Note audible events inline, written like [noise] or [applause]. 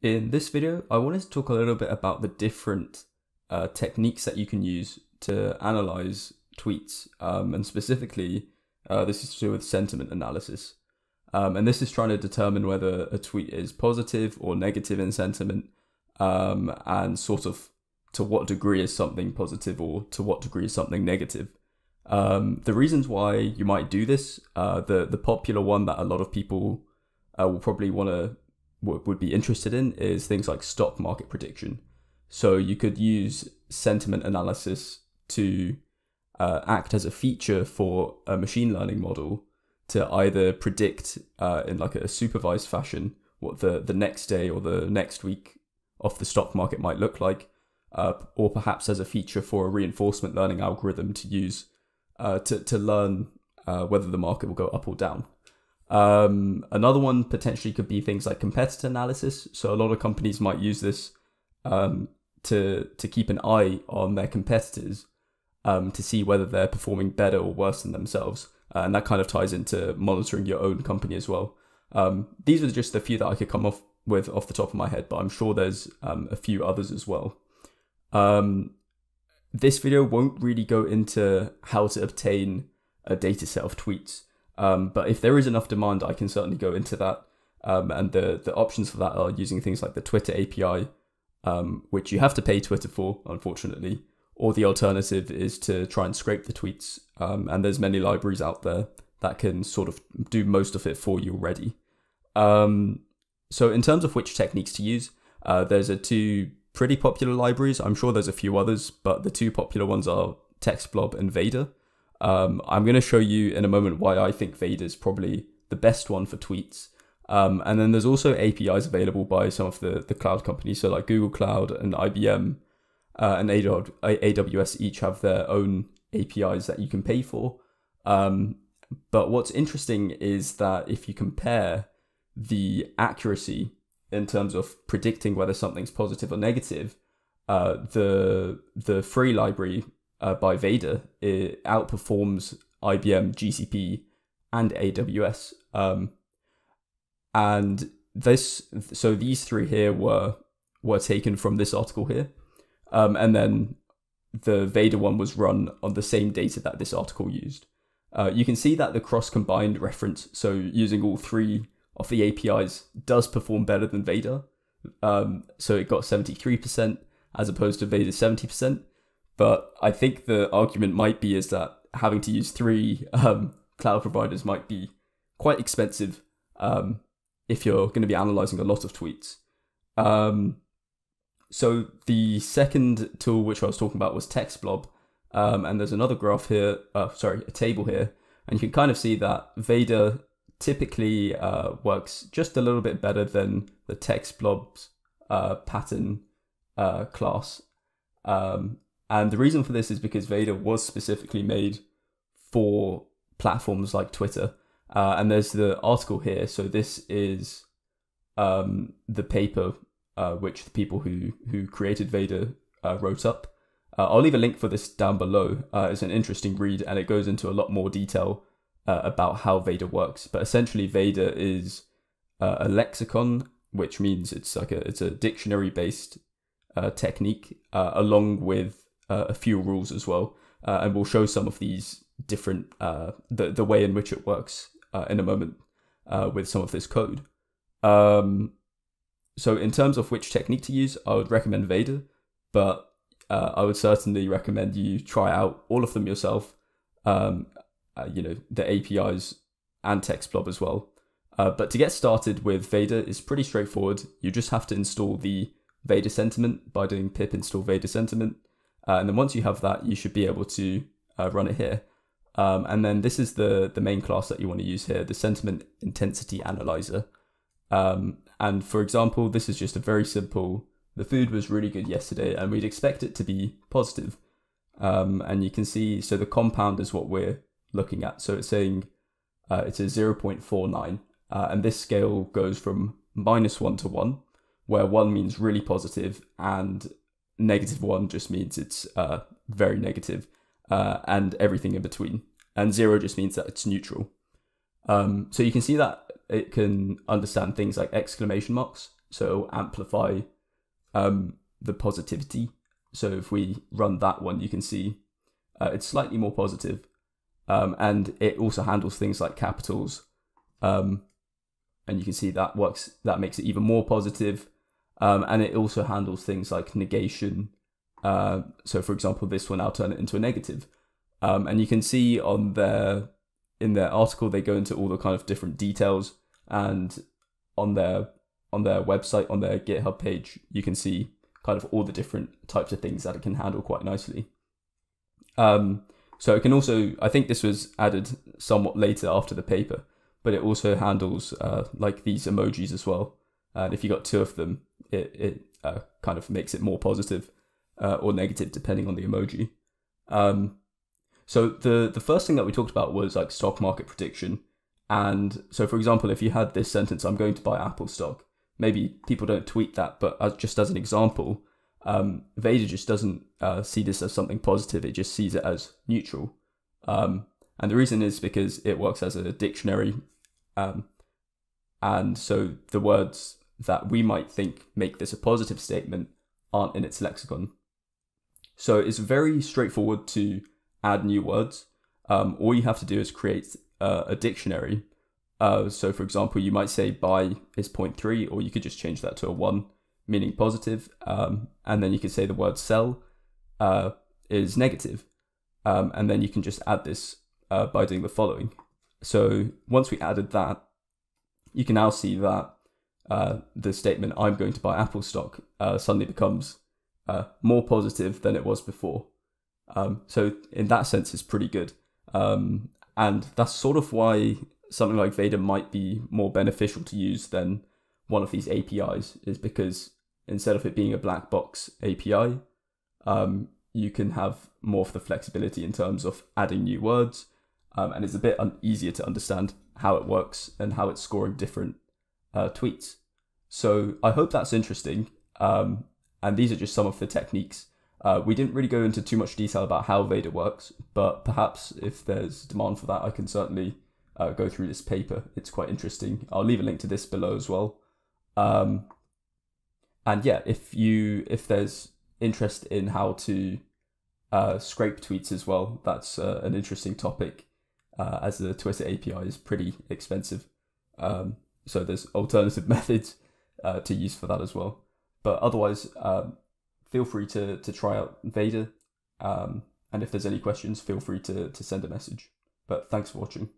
In this video, I wanted to talk a little bit about the different uh, techniques that you can use to analyze tweets, um, and specifically, uh, this is to do with sentiment analysis. Um, and this is trying to determine whether a tweet is positive or negative in sentiment, um, and sort of to what degree is something positive or to what degree is something negative. Um, the reasons why you might do this, uh, the the popular one that a lot of people uh, will probably want to would be interested in is things like stock market prediction. So you could use sentiment analysis to uh, act as a feature for a machine learning model to either predict uh, in like a supervised fashion what the, the next day or the next week of the stock market might look like, uh, or perhaps as a feature for a reinforcement learning algorithm to use uh, to, to learn uh, whether the market will go up or down. Um, another one potentially could be things like competitor analysis. So a lot of companies might use this um, to to keep an eye on their competitors um, to see whether they're performing better or worse than themselves, uh, and that kind of ties into monitoring your own company as well. Um, these are just a few that I could come off with off the top of my head, but I'm sure there's um, a few others as well. Um, this video won't really go into how to obtain a data set of tweets. Um, but if there is enough demand, I can certainly go into that. Um, and the, the options for that are using things like the Twitter API, um, which you have to pay Twitter for, unfortunately. Or the alternative is to try and scrape the tweets. Um, and there's many libraries out there that can sort of do most of it for you already. Um, so in terms of which techniques to use, uh, there's a two pretty popular libraries. I'm sure there's a few others, but the two popular ones are TextBlob and Vader. Um, I'm going to show you in a moment why I think Vader is probably the best one for tweets. Um, and then there's also APIs available by some of the, the cloud companies, so like Google Cloud and IBM uh, and AWS each have their own APIs that you can pay for. Um, but what's interesting is that if you compare the accuracy in terms of predicting whether something's positive or negative, uh, the the free library uh, by Vader, it outperforms IBM, GCP, and AWS. Um, and this, so these three here were were taken from this article here, um, and then the Vader one was run on the same data that this article used. Uh, you can see that the cross combined reference, so using all three of the APIs, does perform better than Vader. Um, so it got 73% as opposed to Vader 70%. But I think the argument might be is that having to use three um, cloud providers might be quite expensive um, if you're going to be analyzing a lot of tweets. Um, so the second tool which I was talking about was TextBlob, um, and there's another graph here. Uh, sorry, a table here, and you can kind of see that Vader typically uh, works just a little bit better than the TextBlob's uh, pattern uh, class. Um, and the reason for this is because Vader was specifically made for platforms like Twitter. Uh, and there's the article here. So this is um, the paper uh, which the people who who created Vader uh, wrote up. Uh, I'll leave a link for this down below. Uh, it's an interesting read, and it goes into a lot more detail uh, about how Vader works. But essentially, Vader is a lexicon, which means it's like a it's a dictionary based technique, along with uh, a few rules as well, uh, and we'll show some of these different uh, the the way in which it works uh, in a moment uh, with some of this code. Um, so in terms of which technique to use, I would recommend Vader, but uh, I would certainly recommend you try out all of them yourself. Um, you know the APIs and TextBlob as well. but to get started with Vader is pretty straightforward. You just have to install the Vader sentiment by doing pip install Vader sentiment. Uh, and then once you have that, you should be able to uh, run it here. Um, and then this is the, the main class that you want to use here, the sentiment intensity analyzer. Um, and for example, this is just a very simple, the food was really good yesterday and we'd expect it to be positive. Um, and you can see, so the compound is what we're looking at. So it's saying uh, it's a 0.49. Uh, and this scale goes from minus one to one, where one means really positive and negative one just means it's uh, very negative, uh, and everything in between. And zero just means that it's neutral. Um, so you can see that it can understand things like exclamation marks so amplify um, the positivity. So if we run that one, you can see uh, it's slightly more positive, um, and it also handles things like capitals, um, and you can see that works. That makes it even more positive, um, and it also handles things like negation. Uh, so, for example, this one, I'll turn it into a negative, um, and you can see on their in their article they go into all the kind of different details, and on their on their website on their GitHub page, you can see kind of all the different types of things that it can handle quite nicely. Um, so it can also, I think this was added somewhat later after the paper, but it also handles uh, like these emojis as well. And if you got two of them, it it uh, kind of makes it more positive, uh, or negative depending on the emoji. Um, so the the first thing that we talked about was like stock market prediction. And so, for example, if you had this sentence, "I'm going to buy Apple stock," maybe people don't tweet that, but as, just as an example, um, Vader just doesn't uh, see this as something positive. It just sees it as neutral. Um, and the reason is because it works as a dictionary. Um, and so the words that we might think make this a positive statement aren't in its lexicon. So it's very straightforward to add new words. Um, all you have to do is create uh, a dictionary. Uh, so, for example, you might say buy is 0.3, or you could just change that to a 1 meaning positive, um, and then you can say the word sell uh, is negative. Um, and then you can just add this uh, by doing the following. So once we added that, you can now see that uh, the statement "I'm going to buy Apple stock" uh, suddenly becomes uh, more positive than it was before. Um, so in that sense, it's pretty good, um, and that's sort of why something like Vader might be more beneficial to use than one of these APIs, is because instead of it being a black box API, um, you can have more of the flexibility in terms of adding new words, um, and it's a bit un- easier to understand how it works and how it's scoring different uh, tweets. So I hope that's interesting. Um, and these are just some of the techniques. Uh, we didn't really go into too much detail about how Vader works, but perhaps if there's demand for that, I can certainly uh, go through this paper. It's quite interesting. I'll leave a link to this below as well. Um, and yeah, if you if there's interest in how to uh, scrape tweets as well, that's uh, an interesting topic. Uh, as the Twitter API is pretty expensive, um, so there's alternative [laughs] methods uh, to use for that as well. But otherwise, um, feel free to to try out Vader. Um, and if there's any questions, feel free to to send a message. But thanks for watching.